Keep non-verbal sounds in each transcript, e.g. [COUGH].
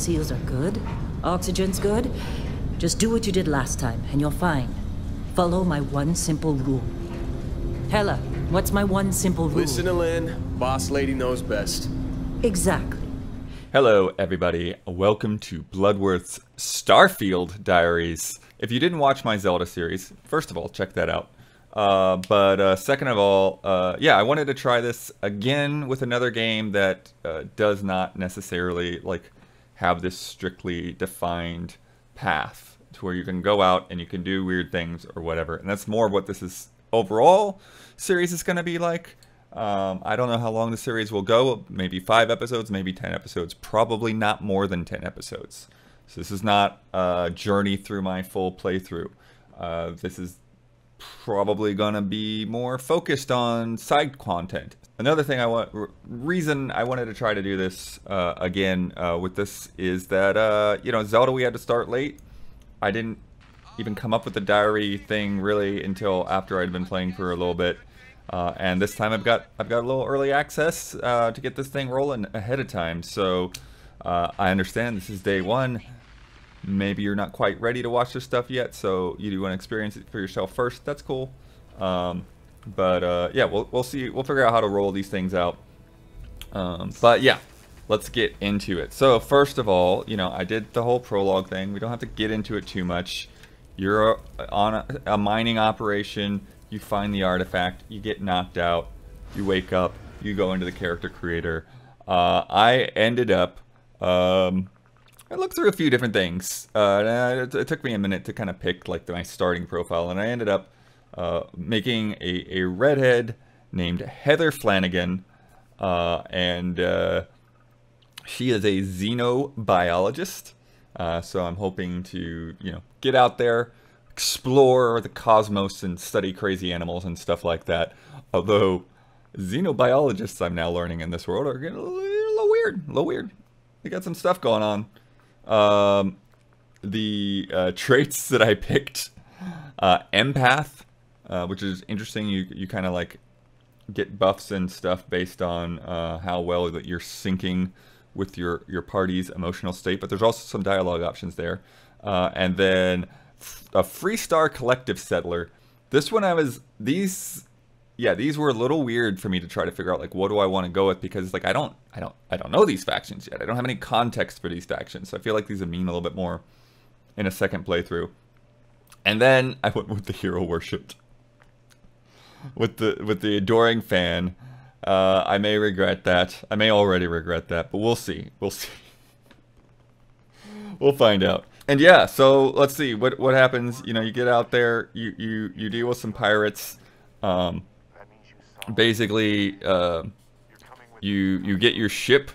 seals are good, oxygen's good, just do what you did last time, and you're fine. Follow my one simple rule. Heller, what's my one simple rule? Listen to Lin. Boss lady knows best. Exactly. Hello, everybody. Welcome to Bloodworth's Starfield Diaries. If you didn't watch my Zelda series, first of all, check that out. Uh, but uh, second of all, uh, yeah, I wanted to try this again with another game that uh, does not necessarily like have this strictly defined path to where you can go out and you can do weird things or whatever. And that's more of what this is overall series is going to be like. Um, I don't know how long the series will go. Maybe five episodes, maybe 10 episodes. Probably not more than 10 episodes. So this is not a journey through my full playthrough. Uh, this is probably going to be more focused on side content. Another thing I want, reason I wanted to try to do this uh, again uh, with this is that, uh, you know, Zelda we had to start late. I didn't even come up with the diary thing really until after I'd been playing for a little bit. Uh, and this time I've got I've got a little early access uh, to get this thing rolling ahead of time. So uh, I understand this is day one. Maybe you're not quite ready to watch this stuff yet, so you do want to experience it for yourself first. That's cool. Um, but uh, yeah, we'll we'll see. We'll figure out how to roll these things out. Um, but yeah, let's get into it. So first of all, you know, I did the whole prologue thing. We don't have to get into it too much. You're on a, a mining operation you find the artifact, you get knocked out, you wake up, you go into the character creator. Uh, I ended up, um, I looked through a few different things. Uh, it, it, took me a minute to kind of pick like the, my starting profile, and I ended up uh, making a, a redhead named Heather Flannigan, uh, and uh, she is a xenobiologist. Uh, so I'm hoping to, you know, get out there, explore the cosmos and study crazy animals and stuff like that. Although xenobiologists, I'm now learning in this world, are getting a little, weird, a little weird. They got some stuff going on. Um, the uh, [LAUGHS] traits that I picked, uh, empath, uh, which is interesting. You you kind of like get buffs and stuff based on uh, how well that you're syncing with your your party's emotional state. But there's also some dialogue options there. Uh, and then a Freestar Collective Settler. This one I was these yeah, these were a little weird for me to try to figure out like what do I want to go with because like I don't I don't I don't know these factions yet. I don't have any context for these factions. So I feel like these would mean a little bit more in a second playthrough. And then I went with the hero worshipped. With the with the adoring fan. Uh, I may regret that. I may already regret that, but we'll see. We'll see. we'll find out and yeah, so let's see what what happens. You know, you get out there, you you you deal with some pirates. Um, basically, uh, you you get your ship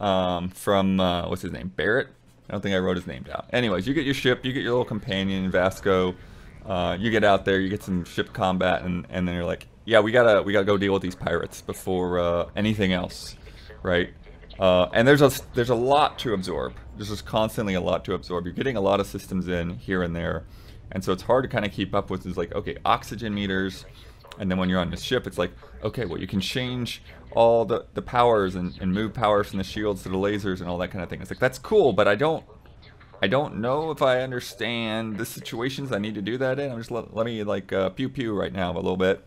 um, from uh, what's his name, Barrett. I don't think I wrote his name down. Anyways, you get your ship, you get your little companion Vasco. Uh, you get out there, you get some ship combat, and and then you're like, yeah, we gotta we gotta go deal with these pirates before uh, anything else, right? Uh, and there's a there's a lot to absorb. There's just constantly a lot to absorb. You're getting a lot of systems in here and there, and so it's hard to kind of keep up with. Is like okay, oxygen meters, and then when you're on the ship, it's like okay, well you can change all the the powers and, and move powers from the shields to the lasers and all that kind of thing. It's like that's cool, but I don't I don't know if I understand the situations I need to do that in. I'm just let, let me like uh, pew pew right now a little bit.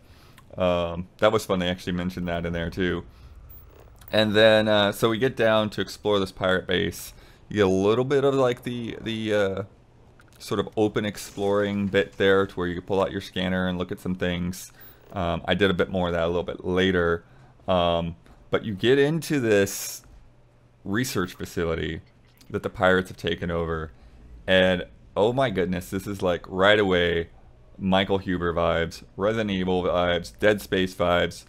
Um, that was fun. They actually mentioned that in there too. And then, uh, so we get down to explore this pirate base. You get a little bit of like the the uh, sort of open exploring bit there, to where you can pull out your scanner and look at some things. Um, I did a bit more of that a little bit later. Um, but you get into this research facility that the pirates have taken over, and oh my goodness, this is like right away Michael Huber vibes, Resident Evil vibes, Dead Space vibes.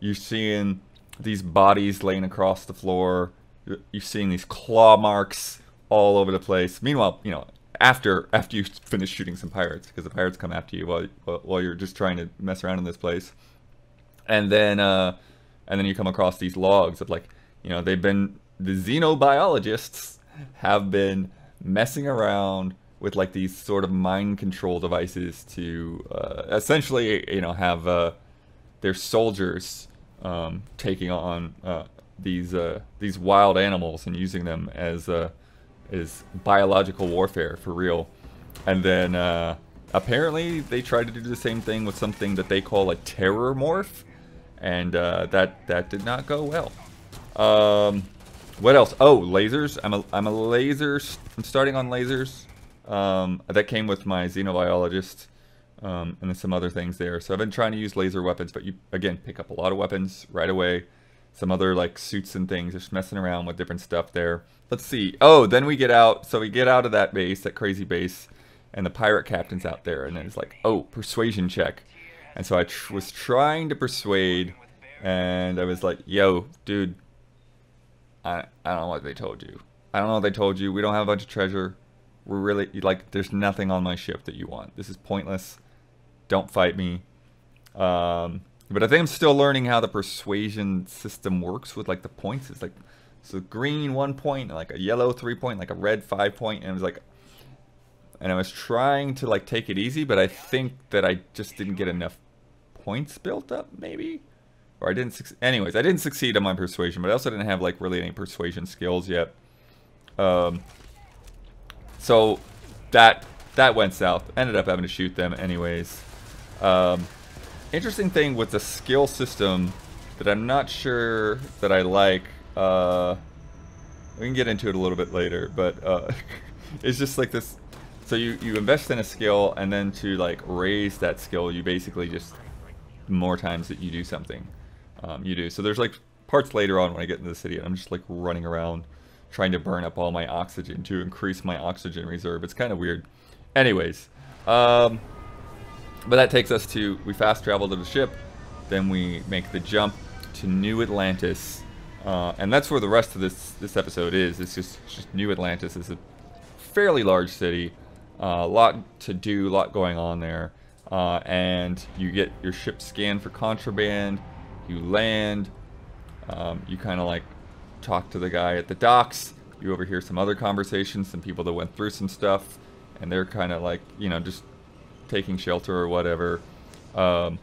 You're seeing these bodies laying across the floor. You're seeing these claw marks all over the place. Meanwhile, you know, after after you finish shooting some pirates, because the pirates come after you while while you're just trying to mess around in this place, and then uh, and then you come across these logs of like, you know, they've been the xenobiologists have been messing around with like these sort of mind control devices to uh, essentially, you know, have uh, their soldiers um, taking on uh, these uh, these wild animals and using them as uh, is biological warfare for real. And then uh, apparently they tried to do the same thing with something that they call a Terrormorph, and that that did not go well. Um, what else? Oh, lasers. I'm a I'm a laser. I'm starting on lasers. Um, that came with my xenobiologist. Um, and then some other things there. So I've been trying to use laser weapons, but you again pick up a lot of weapons right away. Some other like suits and things, just messing around with different stuff there. Let's see. Oh, then we get out. So we get out of that base, that crazy base, and the pirate captain's out there, and then it's like, oh, persuasion check. And so I tr was trying to persuade, and I was like, yo, dude, I I don't know what they told you. I don't know what they told you. We don't have a bunch of treasure. We're really like, there's nothing on my ship that you want. This is pointless don't fight me. Um, but I think I'm still learning how the persuasion system works with like the points. It's like so green one point, like a yellow three point, like a red five point, and it was like, and I was trying to like take it easy, but I think that I just didn't get enough points built up, maybe, or I didn't. Anyways, I didn't succeed on my persuasion, but I also didn't have like really any persuasion skills yet. Um, so that that went south. Ended up having to shoot them anyways. Um, interesting thing with the skill system that I'm not sure that I like. Uh, we can get into it a little bit later, but uh, [LAUGHS] it's just like this. So you, you invest in a skill, and then to like raise that skill, you basically just more times that you do something, um, you do. So there's like parts later on when I get into the city, and I'm just like running around trying to burn up all my oxygen to increase my oxygen reserve. It's kind of weird. Anyways, um, but that takes us to, we fast travel to the ship, then we make the jump to New Atlantis. Uh, and that's where the rest of this, this episode is. It's just, just New Atlantis is a fairly large city. A uh, lot to do, a lot going on there. Uh, and you get your ship scanned for contraband. You land. Um, you kind of like talk to the guy at the docks. You overhear some other conversations, some people that went through some stuff. And they're kind of like, you know, just taking shelter or whatever. Um,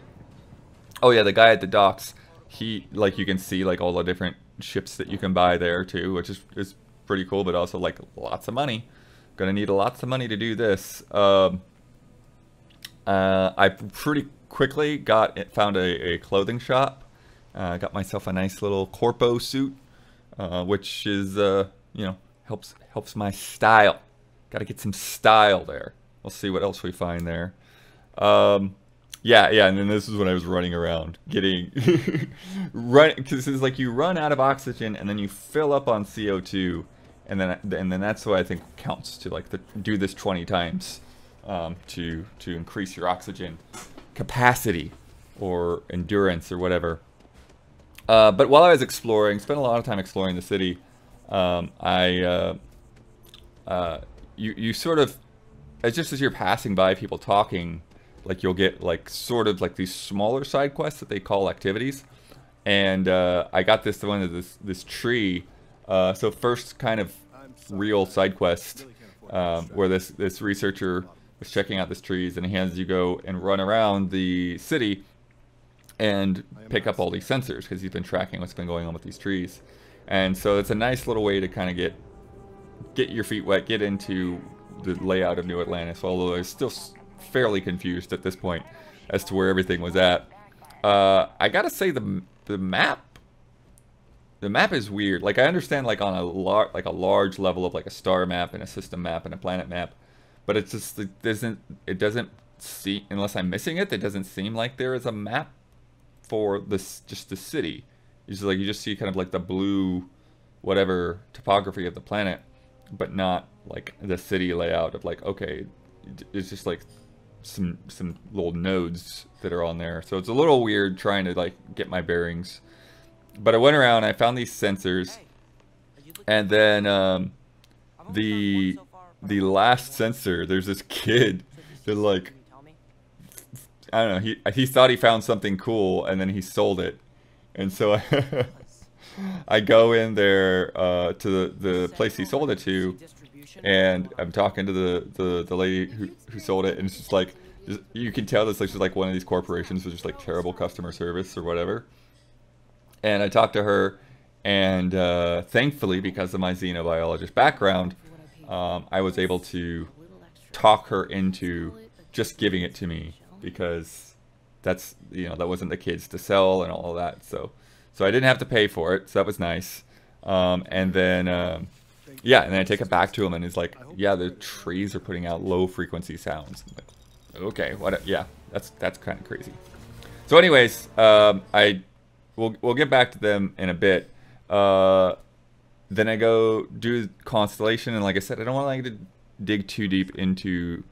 oh yeah, the guy at the docks, he like you can see like all the different ships that you can buy there too, which is is pretty cool, but also like lots of money. Gonna need lots of money to do this. Um, uh, I pretty quickly got found a, a clothing shop. Uh, got myself a nice little corpo suit, uh, which is uh, you know helps helps my style. Got to get some style there. We'll see what else we find there. Um, yeah, yeah, and then this is when I was running around, getting [LAUGHS] run because it's like you run out of oxygen and then you fill up on CO2, and then and then that's what I think counts to like the, do this 20 times um, to to increase your oxygen capacity or endurance or whatever. Uh, but while I was exploring, spent a lot of time exploring the city, um, I uh, uh, you you sort of as just as you're passing by people talking like you'll get like sort of like these smaller side quests that they call activities. And uh, I got this one of this this tree. Uh, so first kind of real side quest um, where this this researcher was checking out this trees and he has you go and run around the city and pick up all these sensors because he's been tracking what's been going on with these trees. And so it's a nice little way to kind of get get your feet wet, get into the layout of New Atlantis, although I'm still fairly confused at this point as to where everything was at. Uh, I gotta say the the map, the map is weird. Like I understand like on a lar like a large level of like a star map and a system map and a planet map, but it just it doesn't it doesn't see unless I'm missing it. It doesn't seem like there is a map for this just the city. It's like you just see kind of like the blue, whatever topography of the planet, but not like the city layout of like okay, it's just like some some little nodes that are on there. So it's a little weird trying to like get my bearings. But I went around, I found these sensors, and then um, the the last sensor. There's this kid that like I don't know. He he thought he found something cool, and then he sold it, and so I, [LAUGHS] I go in there uh, to the, the place he sold it to, and I'm talking to the, the, the lady who, who sold it, and it's just like, just, you can tell this like, just like one of these corporations with just like terrible customer service or whatever. And I talked to her, and uh, thankfully, because of my xenobiologist background, um, I was able to talk her into just giving it to me because that's you know that wasn't the kids to sell and all that. So so I didn't have to pay for it. So that was nice. Um, and then um, yeah, and then I take it back to him and he's like, yeah, the trees are putting out low frequency sounds. Like, okay, what? Yeah, that's that's kind of crazy. So anyways, um, I we'll we'll get back to them in a bit. Uh, then I go do Constellation, and like I said, I don't want like to dig too deep into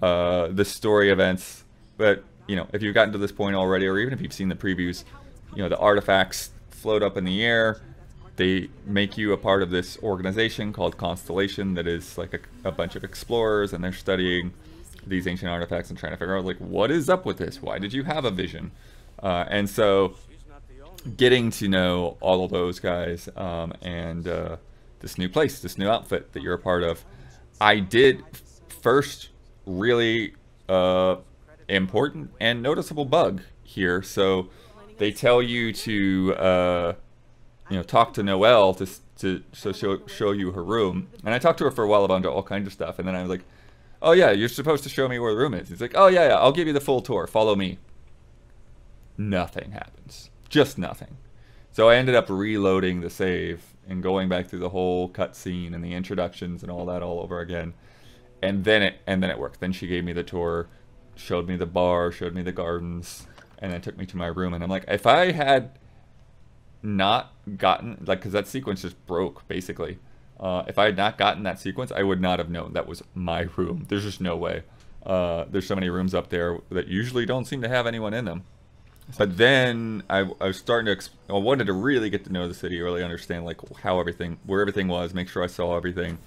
uh, the story events. But you know, if you've gotten to this point already, or even if you've seen the previews, you know the artifacts float up in the air. They make you a part of this organization called Constellation that is like a, a bunch of explorers, and they're studying these ancient artifacts and trying to figure out like what is up with this. Why did you have a vision? Uh, and so getting to know all of those guys um, and uh, this new place, this new outfit that you're a part of. I did first really uh, important and noticeable bug here. So they tell you to uh, you know talk to Noel to to so show show you her room, and I talked to her for a while about all kinds of stuff, and then I was like, oh yeah, you're supposed to show me where the room is. He's like, oh yeah, yeah, I'll give you the full tour. Follow me. Nothing happens. Just nothing. So I ended up reloading the save and going back through the whole cutscene and the introductions and all that all over again. And then it and then it worked. Then she gave me the tour, showed me the bar, showed me the gardens, and then took me to my room. And I'm like, if I had not gotten like, because that sequence just broke basically. Uh, if I had not gotten that sequence, I would not have known that was my room. There's just no way. Uh, there's so many rooms up there that usually don't seem to have anyone in them. But then I, I was starting to, I wanted to really get to know the city, really understand like how everything, where everything was, make sure I saw everything.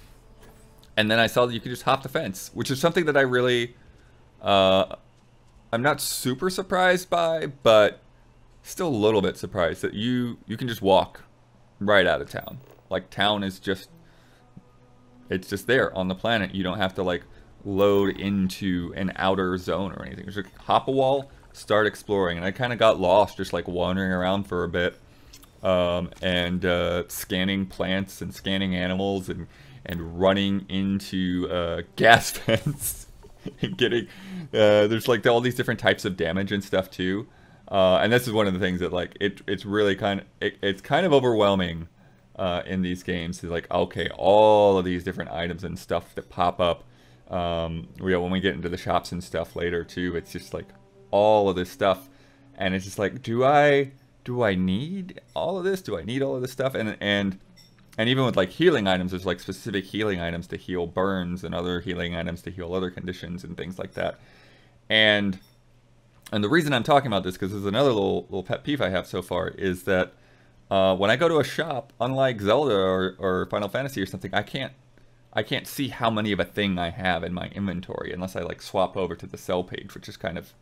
And then I saw that you could just hop the fence, which is something that I really, uh, I'm not super surprised by, but still a little bit surprised that you you can just walk right out of town. Like town is just, it's just there on the planet. You don't have to like load into an outer zone or anything. Just like hop a wall, start exploring. And I kind of got lost just like wandering around for a bit um, and uh, scanning plants and scanning animals and, and running into uh, [LAUGHS] gas vents [LAUGHS] getting, uh, there's like all these different types of damage and stuff too. Uh, and this is one of the things that like, it, it's really kind of, it, it's kind of overwhelming uh, in these games. It's like, okay, all of these different items and stuff that pop up. Um, know, when we get into the shops and stuff later too, it's just like, all of this stuff and it's just like do i do i need all of this do i need all of this stuff and and and even with like healing items there's like specific healing items to heal burns and other healing items to heal other conditions and things like that and and the reason i'm talking about this because there's another little little pet peeve i have so far is that uh, when i go to a shop unlike zelda or, or final fantasy or something i can't I can't see how many of a thing I have in my inventory unless I like swap over to the sell page, which is kind of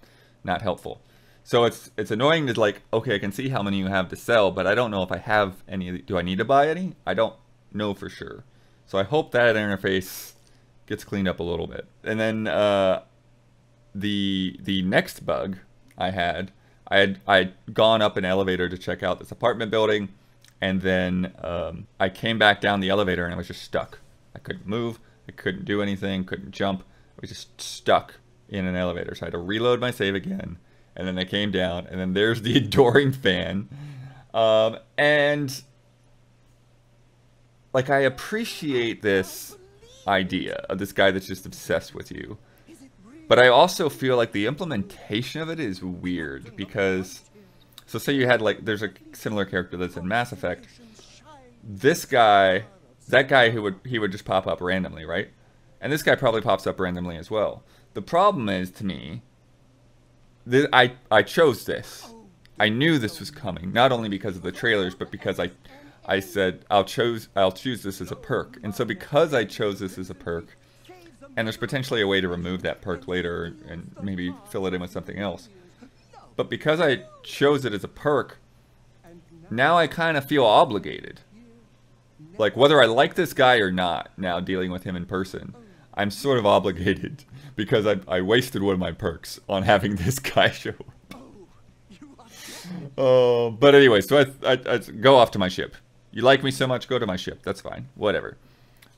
not helpful. So it's it's annoying to like, okay, I can see how many you have to sell, but I don't know if I have any. Do I need to buy any? I don't know for sure. So I hope that interface gets cleaned up a little bit. And then uh, the the next bug I had, I had I'd gone up an elevator to check out this apartment building, and then um, I came back down the elevator and I was just stuck. I couldn't move. I couldn't do anything. Couldn't jump. I was just stuck in an elevator. So I had to reload my save again. And then I came down, and then there's the [LAUGHS] adoring fan. Um, and like I appreciate this idea of this guy that's just obsessed with you. But I also feel like the implementation of it is weird because so say you had like there's a similar character that's in Mass Effect. This guy, that guy who would he would just pop up randomly, right? And this guy probably pops up randomly as well. The problem is to me I I chose this. Oh. I knew this was coming, not only because of the trailers, but because I I said I'll choose I'll choose this as a perk. And so because I chose this as a perk, and there's potentially a way to remove that perk later and maybe fill it in with something else. But because I chose it as a perk, now I kind of feel obligated. Like whether I like this guy or not, now dealing with him in person, I'm sort of obligated [LAUGHS] because I, I wasted one of my perks on having [LAUGHS] this guy show Oh, uh, but anyway, so I, I, I, go off to my ship. You like me so much, go to my ship. That's fine. Whatever.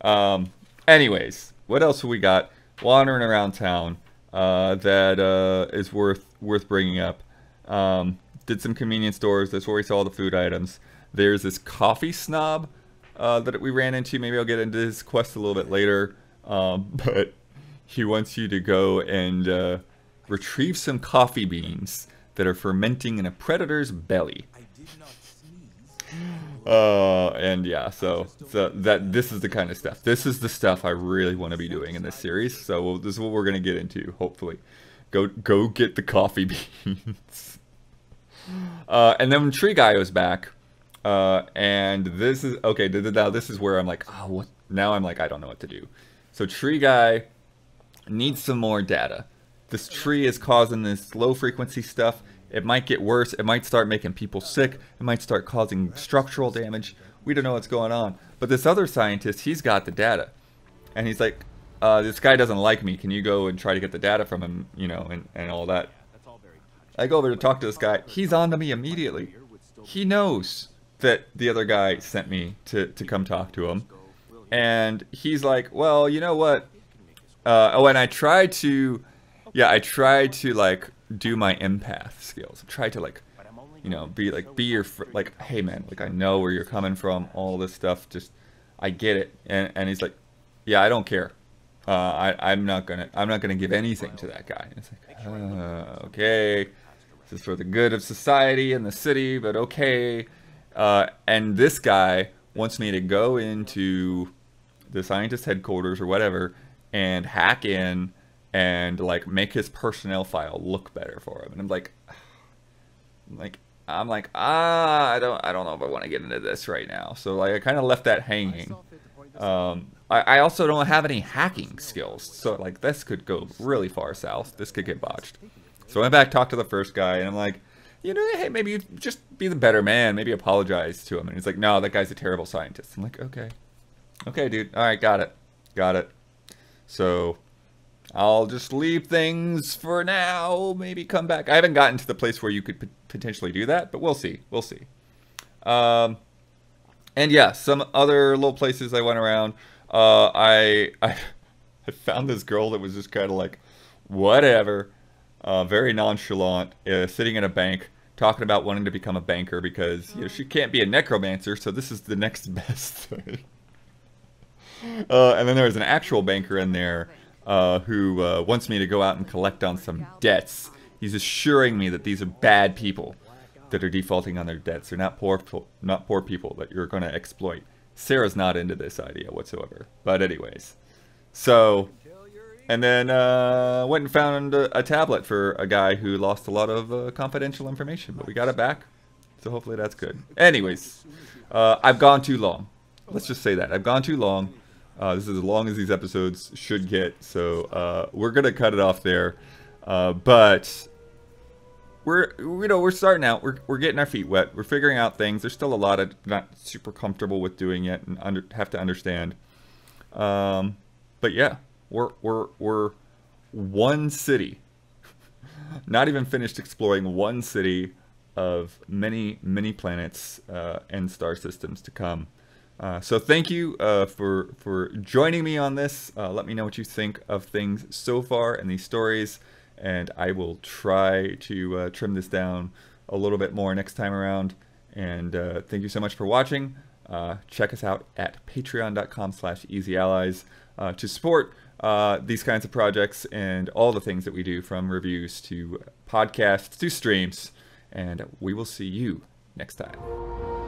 Um, anyways, what else have we got wandering around town uh, that uh, is worth worth bringing up? Um, did some convenience stores. That's where we saw the food items. There's this coffee snob uh, that we ran into. Maybe I'll get into his quest a little bit later. Um, [LAUGHS] but he wants you to go and uh, retrieve some coffee beans that are fermenting in a predator's belly. Uh, and yeah, so so that this is the kind of stuff. This is the stuff I really want to be doing in this series. So we'll, this is what we're gonna get into. Hopefully, go go get the coffee [LAUGHS] beans. uh, and then Tree Guy was back, uh, and this is okay. Now this is where I'm like, oh, what? Now I'm like, I don't know what to do. So Tree Guy needs some more data. This tree is causing this low frequency stuff it might get worse. It might start making people sick. It might start causing structural damage. We don't know what's going on. But this other scientist, he's got the data. And he's like, uh, this guy doesn't like me. Can you go and try to get the data from him, you know, and, and all that. I go over to talk to this guy. He's on to me immediately. He knows that the other guy sent me to, to come talk to him. And he's like, well, you know what? Uh, oh, and I tried to, yeah, I tried to, like, do my empath skills. Try to like, you know, be like, be your fr- like, hey man, like I know where you're coming from. All this stuff, just I get it. And and he's like, yeah, I don't care. Uh, I I'm not gonna I'm not gonna give anything to that guy. And it's like, uh, okay, this is for the good of society and the city, but okay. Uh, and this guy wants me to go into the scientist headquarters or whatever and hack in and like make his personnel file look better for him. And I'm like, [SIGHS] like I'm like ah, I don't I don't know if I want to get into this right now. So like I kind of left that hanging. Um, I, I also don't have any hacking skills, so like this could go really far south. This could get botched. So I went back, talked to the first guy, and I'm like, you know, hey, maybe you just be the better man. Maybe apologize to him. And he's like, no, that guy's a terrible scientist. I'm like, okay, okay, dude. All right, got it, got it. So I'll just leave things for now. Maybe come back. I haven't gotten to the place where you could potentially do that, but we'll see. We'll see. Um, and yeah, some other little places I went around. Uh, I, I [LAUGHS] I found this girl that was just kind of like, whatever, uh, very nonchalant, uh, sitting in a bank, talking about wanting to become a banker because you know she can't be a necromancer, so this is the next [LAUGHS] best thing. Uh, and then there was an actual banker in there uh, who uh, wants me to go out and collect on some debts. He's assuring me that these are bad people that are defaulting on their debts. They're not poor, not poor people that you're going to exploit. Sarah's not into this idea whatsoever. But anyways, so and then uh, went and found a, a, tablet for a guy who lost a lot of uh, confidential information, but we got it back. So hopefully that's good. Anyways, uh, I've gone too long. Let's just say that I've gone too long. Uh, this is as long as these episodes should get, so uh, we're gonna cut it off there. Uh, but we're you know we're starting out. We're we're getting our feet wet. We're figuring out things. There's still a lot of not super comfortable with doing yet, and under, have to understand. Um, but yeah, we're we're we're one city. [LAUGHS] not even finished exploring one city of many many planets uh, and star systems to come. Uh, so thank you uh, for for joining me on this. Uh, let me know what you think of things so far and these stories, and I will try to uh, trim this down a little bit more next time around. And uh, thank you so much for watching. check us out at patreon.com/slash easyallies to support these kinds of projects and all the things that we do, from reviews to podcasts to streams. And we will see you next time.